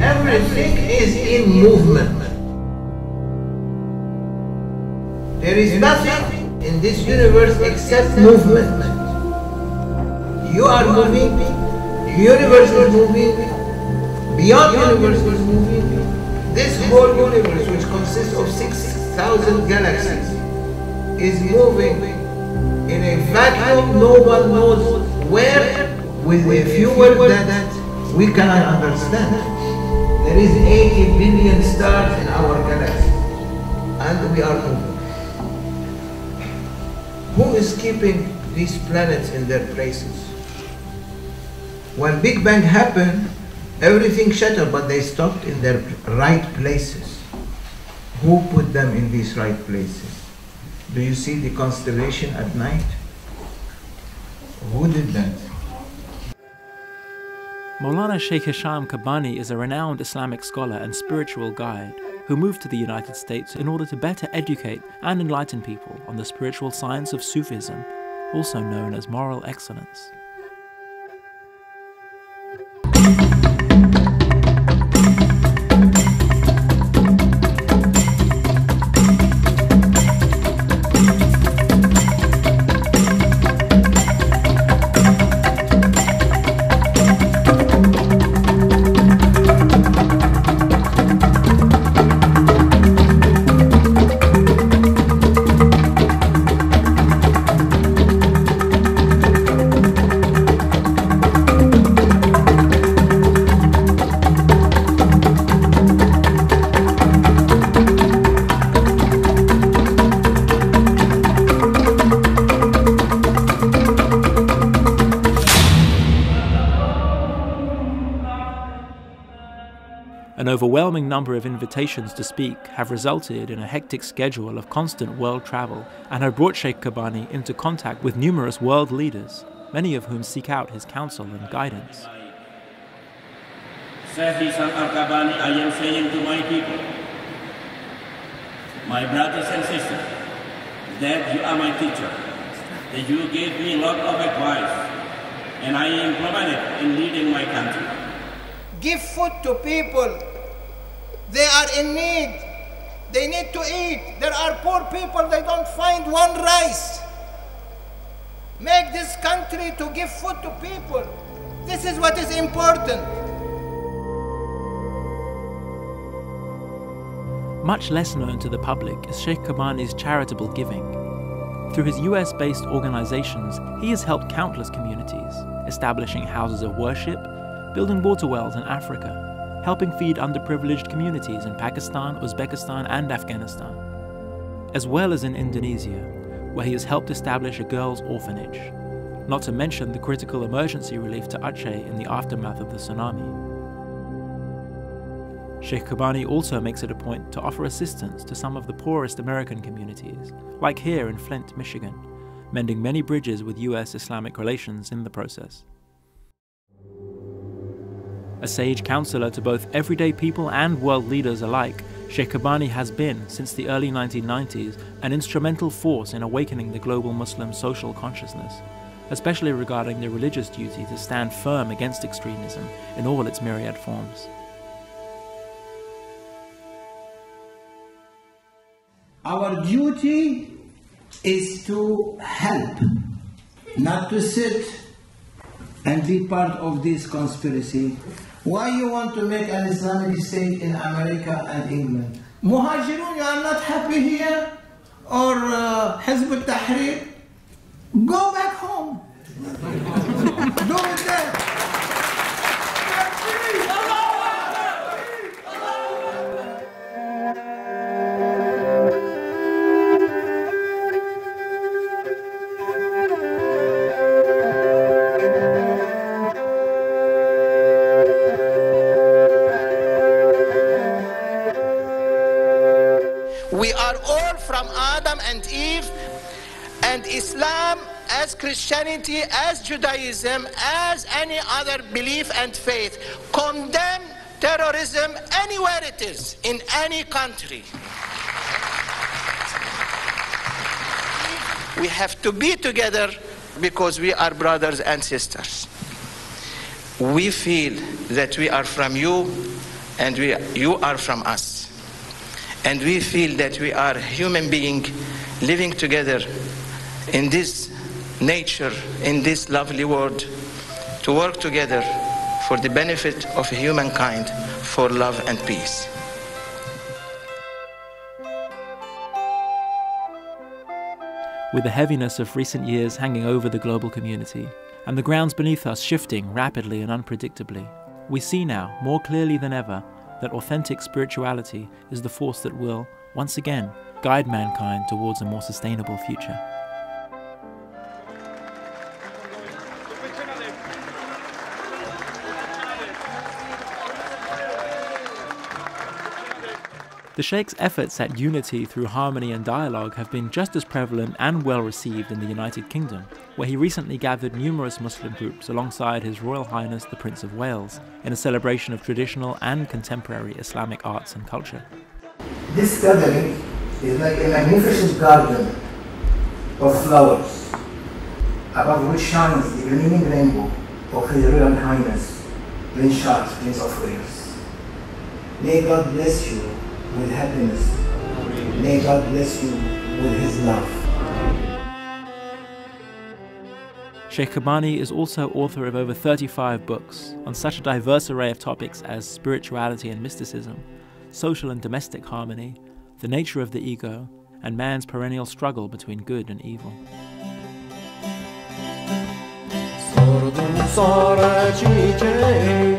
Everything is in movement. There is nothing in this universe except movement. You are moving, the universe is moving, beyond universe is moving. This whole universe, which consists of 6,000 galaxies, is moving in a vacuum no one knows where with a fuel that we cannot understand. There is 80 billion stars in our galaxy and we are moving. Who is keeping these planets in their places? When Big Bang happened, everything shattered, but they stopped in their right places. Who put them in these right places? Do you see the constellation at night? Who did that? Maulana Sheikh Hisham Kabbani is a renowned Islamic scholar and spiritual guide who moved to the United States in order to better educate and enlighten people on the spiritual science of Sufism, also known as moral excellence. Overwhelming number of invitations to speak have resulted in a hectic schedule of constant world travel and have brought Sheikh Kabbani into contact with numerous world leaders, many of whom seek out his counsel and guidance. Sheikh Hisham Al-Kabbani, I am saying to my people, my brothers and sisters, that you are my teacher, that you gave me a lot of advice, and I implement it in leading my country. Give food to people. They are in need. They need to eat. There are poor people, they don't find one rice. Make this country to give food to people. This is what is important. Much less known to the public is Sheikh Kabbani's charitable giving. Through his US based organizations, he has helped countless communities, establishing houses of worship, building water wells in Africa, helping feed underprivileged communities in Pakistan, Uzbekistan, and Afghanistan, as well as in Indonesia, where he has helped establish a girls' orphanage, not to mention the critical emergency relief to Aceh in the aftermath of the tsunami. Sheikh Kabbani also makes it a point to offer assistance to some of the poorest American communities, like here in Flint, Michigan, mending many bridges with US Islamic relations in the process. A sage counselor to both everyday people and world leaders alike, Sheikh Kabbani has been, since the early 1990s, an instrumental force in awakening the global Muslim social consciousness, especially regarding the religious duty to stand firm against extremism in all its myriad forms. Our duty is to help, not to sit and be part of this conspiracy. Why you want to make an Islamic state in America and England? Muhajirun, you are not happy here? Or uh, and Eve, and Islam, as Christianity, as Judaism, as any other belief and faith, condemn terrorism anywhere it is, in any country. We have to be together because we are brothers and sisters. We feel that we are from you and we, you are from us. And we feel that we are human beings living together in this nature, in this lovely world, to work together for the benefit of humankind, for love and peace. With the heaviness of recent years hanging over the global community, and the grounds beneath us shifting rapidly and unpredictably, we see now, more clearly than ever, that authentic spirituality is the force that will, once again, guide mankind towards a more sustainable future. The Sheikh's efforts at unity through harmony and dialogue have been just as prevalent and well received in the United Kingdom, where he recently gathered numerous Muslim groups alongside His Royal Highness the Prince of Wales in a celebration of traditional and contemporary Islamic arts and culture. This gathering is like a magnificent garden of flowers, above which shines the gleaming rainbow of His Royal Highness Prince Charles, Prince of Wales. May God bless you with happiness. May God bless you with His love. Sheikh Kabbani is also author of over 35 books on such a diverse array of topics as spirituality and mysticism, social and domestic harmony, the nature of the ego, and man's perennial struggle between good and evil. sarı